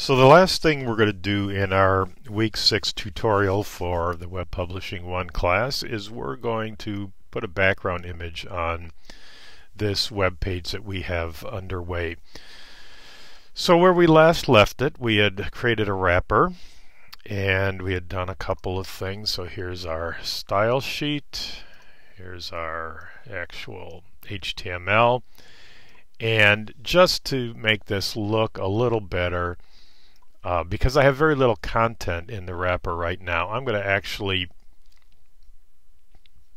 So the last thing we're going to do in our week 6 tutorial for the Web Publishing 1 class is we're going to put a background image on this web page that we have underway. So where we last left it, we had created a wrapper and we had done a couple of things. So here's our style sheet, here's our actual HTML. And just to make this look a little better, uh, because I have very little content in the wrapper right now, I'm going to actually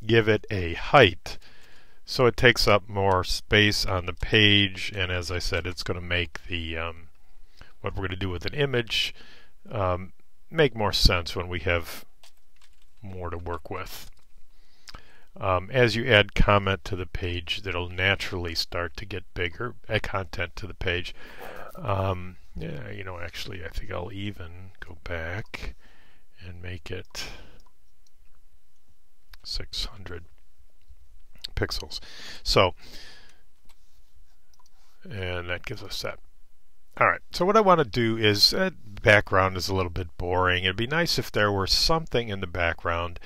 give it a height so it takes up more space on the page and as I said it's going to make the um, what we're going to do with an image um, make more sense when we have more to work with. Um, as you add comment to the page that'll naturally start to get bigger, add content to the page. Um, yeah, you know, actually, I think I'll even go back and make it 600 pixels. So, and that gives us that. Alright, so what I want to do is, uh, background is a little bit boring. It'd be nice if there were something in the background.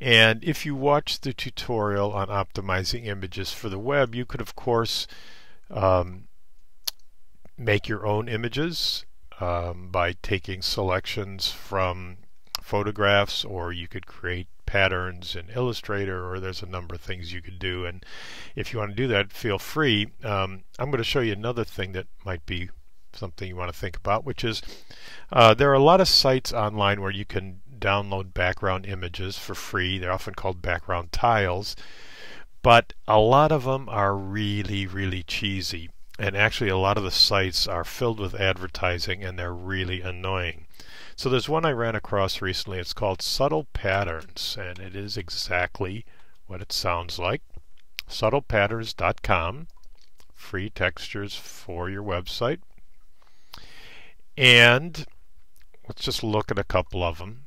And if you watch the tutorial on optimizing images for the web, you could of course um, make your own images um, by taking selections from photographs or you could create patterns in Illustrator or there's a number of things you could do. And if you want to do that feel free. Um, I'm going to show you another thing that might be something you want to think about which is uh, there are a lot of sites online where you can download background images for free. They're often called background tiles but a lot of them are really really cheesy and actually a lot of the sites are filled with advertising and they're really annoying. So there's one I ran across recently. It's called Subtle Patterns and it is exactly what it sounds like. Subtlepatterns.com free textures for your website. And let's just look at a couple of them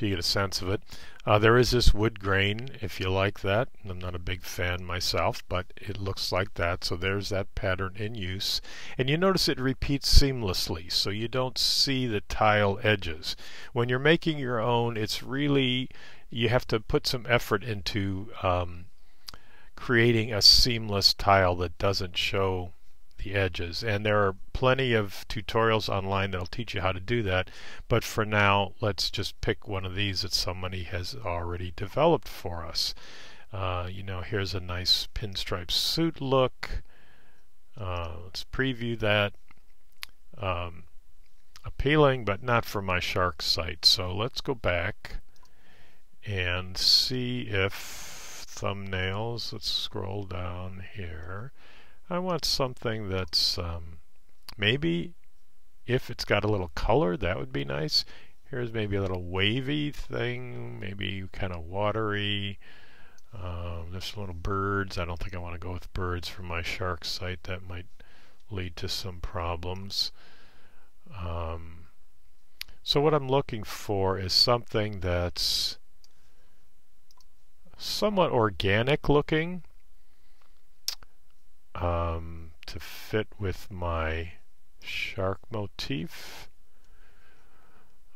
so you get a sense of it. Uh, there is this wood grain, if you like that. I'm not a big fan myself, but it looks like that. So there's that pattern in use. And you notice it repeats seamlessly, so you don't see the tile edges. When you're making your own, it's really, you have to put some effort into um, creating a seamless tile that doesn't show the edges. And there are plenty of tutorials online that'll teach you how to do that. But for now, let's just pick one of these that somebody has already developed for us. Uh, you know, here's a nice pinstripe suit look. Uh, let's preview that. Um, appealing, but not for my shark site. So let's go back and see if thumbnails, let's scroll down here. I want something that's um, maybe if it's got a little color that would be nice. Here's maybe a little wavy thing maybe kind of watery. Um, there's little birds. I don't think I want to go with birds for my shark site. That might lead to some problems. Um, so what I'm looking for is something that's somewhat organic looking um, to fit with my shark motif.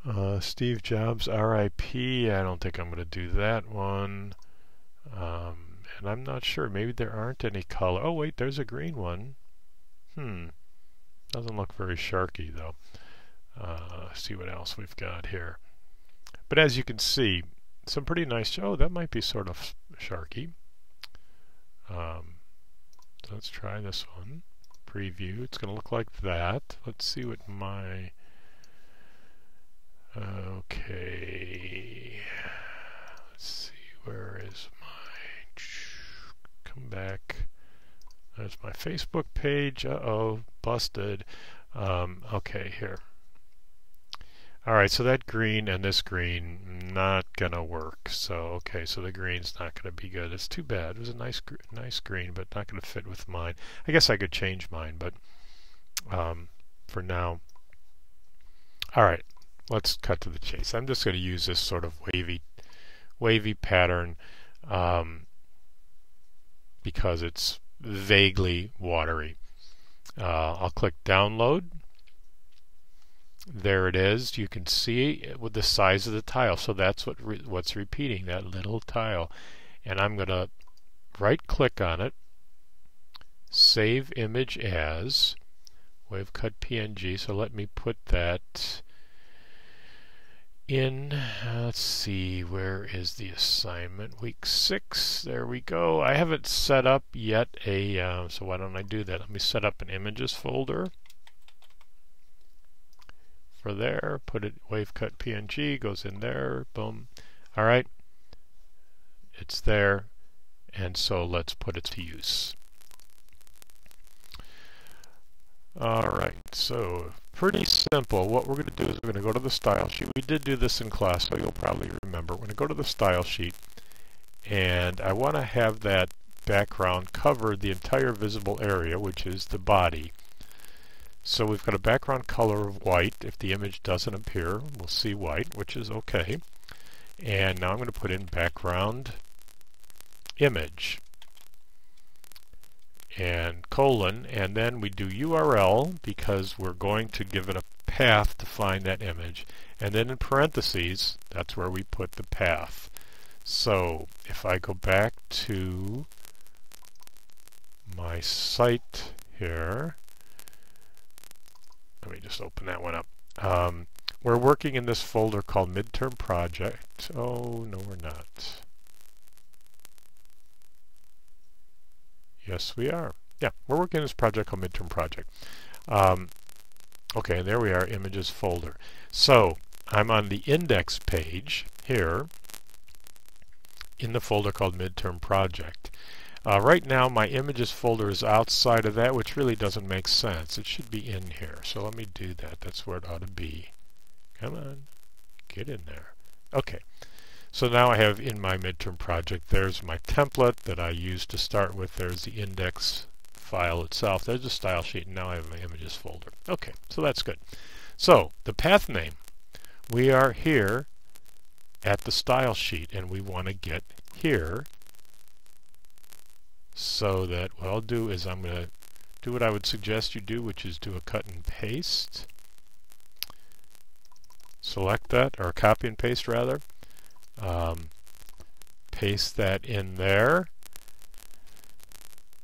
Uh, Steve Jobs RIP, I don't think I'm going to do that one. Um, and I'm not sure, maybe there aren't any color. Oh wait, there's a green one. Hmm, doesn't look very sharky though. Uh, see what else we've got here. But as you can see, some pretty nice, oh that might be sort of sharky. Um, let's try this one. Preview. It's going to look like that. Let's see what my... Okay. Let's see. Where is my... Come back. There's my Facebook page. Uh-oh. Busted. Um, okay, here. Alright, so that green and this green not gonna work. So okay, so the green's not gonna be good. It's too bad. It was a nice nice green, but not gonna fit with mine. I guess I could change mine, but um, for now. Alright, let's cut to the chase. I'm just gonna use this sort of wavy wavy pattern um, because it's vaguely watery. Uh, I'll click download there it is. You can see with the size of the tile. So that's what re what's repeating, that little tile. And I'm going to right click on it, save image as, wave cut PNG. So let me put that in, let's see, where is the assignment? Week 6, there we go. I haven't set up yet a, uh, so why don't I do that? Let me set up an images folder there, put it wave cut PNG, goes in there, boom. Alright, it's there, and so let's put it to use. Alright, so pretty simple. What we're going to do is we're going to go to the style sheet. We did do this in class, so you'll probably remember. We're going to go to the style sheet, and I want to have that background cover the entire visible area, which is the body. So we've got a background color of white. If the image doesn't appear, we'll see white, which is okay. And now I'm going to put in background image and colon, and then we do URL because we're going to give it a path to find that image. And then in parentheses, that's where we put the path. So if I go back to my site here, let me just open that one up. Um, we're working in this folder called Midterm Project. Oh, no we're not. Yes, we are. Yeah, we're working on this project called Midterm Project. Um, okay, and there we are, Images folder. So, I'm on the index page here in the folder called Midterm Project. Uh, right now, my Images folder is outside of that, which really doesn't make sense. It should be in here. So let me do that. That's where it ought to be. Come on, get in there. Okay. So now I have in my midterm project, there's my template that I used to start with. There's the index file itself. There's the style sheet, and now I have my images folder. Okay, so that's good. So the path name, we are here at the style sheet, and we want to get here so that what I'll do is I'm going to do what I would suggest you do, which is do a cut and paste. Select that, or copy and paste rather. Um, paste that in there.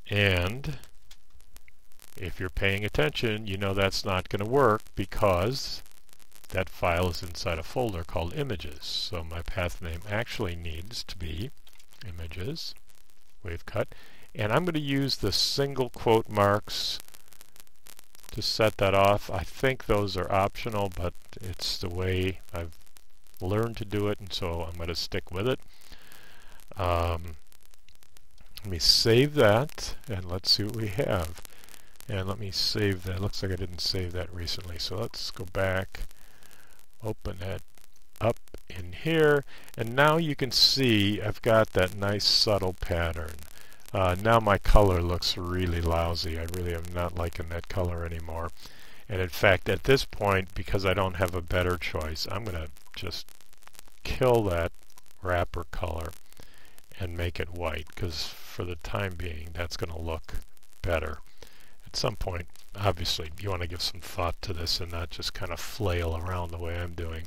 And if you're paying attention you know that's not going to work because that file is inside a folder called images. So my path name actually needs to be images. Wave cut and I'm going to use the single quote marks to set that off. I think those are optional but it's the way I've learned to do it, and so I'm going to stick with it. Um, let me save that, and let's see what we have. And let me save that. Looks like I didn't save that recently, so let's go back, open that up in here, and now you can see I've got that nice subtle pattern. Uh, now my color looks really lousy. I really am not liking that color anymore. And in fact, at this point, because I don't have a better choice, I'm going to just kill that wrapper color and make it white because for the time being that's going to look better. At some point, obviously, you want to give some thought to this and not just kind of flail around the way I'm doing.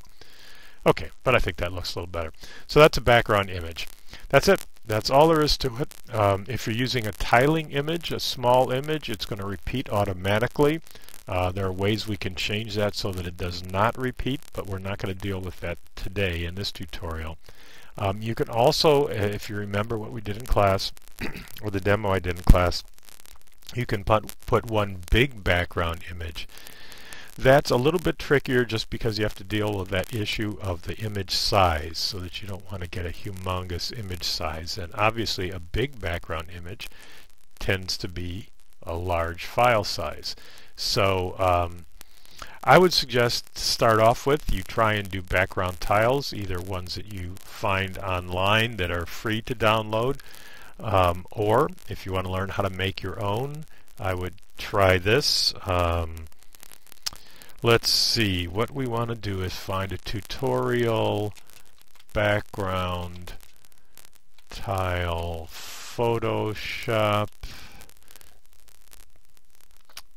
Okay, but I think that looks a little better. So that's a background image. That's it. That's all there is to it. Um, if you're using a tiling image, a small image, it's going to repeat automatically. Uh, there are ways we can change that so that it does not repeat, but we're not going to deal with that today in this tutorial. Um, you can also, if you remember what we did in class, or the demo I did in class, you can put, put one big background image. That's a little bit trickier just because you have to deal with that issue of the image size so that you don't want to get a humongous image size. And obviously a big background image tends to be a large file size. So um, I would suggest to start off with you try and do background tiles, either ones that you find online that are free to download, um, or if you want to learn how to make your own, I would try this. Um, let's see, what we want to do is find a tutorial background tile Photoshop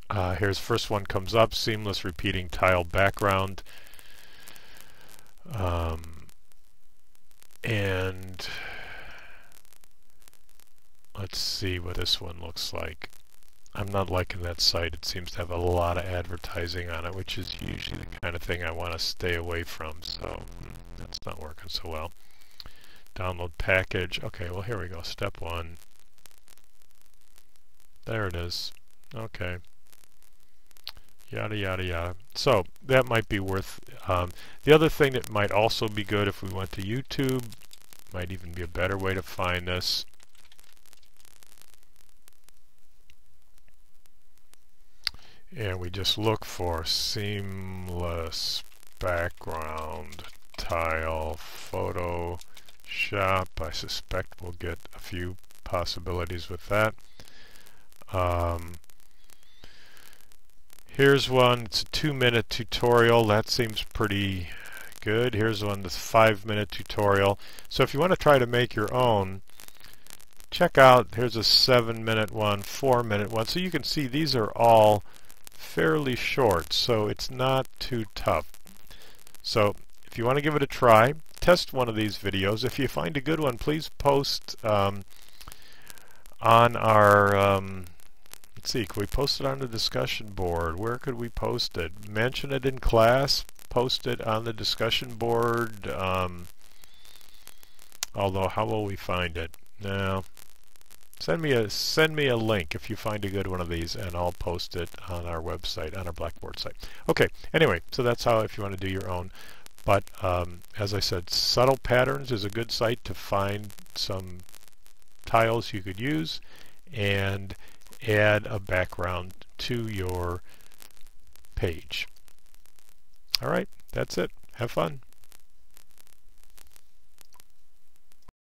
Uh, here's first one comes up, seamless repeating tile background. Um, and let's see what this one looks like. I'm not liking that site. It seems to have a lot of advertising on it, which is usually the kind of thing I want to stay away from. So hmm, that's not working so well. Download package. Okay, well here we go. Step one. There it is. Okay. Yada yada yada. So that might be worth. Um, the other thing that might also be good if we went to YouTube, might even be a better way to find this. And we just look for seamless background tile Photoshop. I suspect we'll get a few possibilities with that. Um, here's one, it's a two minute tutorial. That seems pretty good. Here's one that's five minute tutorial. So if you want to try to make your own, check out, here's a seven minute one, four minute one. So you can see these are all fairly short, so it's not too tough. So if you want to give it a try, test one of these videos. If you find a good one, please post um, on our, um, let's see, could we post it on the discussion board? Where could we post it? Mention it in class, post it on the discussion board. Um, although, how will we find it? No, Send me a send me a link if you find a good one of these, and I'll post it on our website, on our Blackboard site. Okay. Anyway, so that's how if you want to do your own. But um, as I said, Subtle Patterns is a good site to find some tiles you could use and add a background to your page. All right, that's it. Have fun.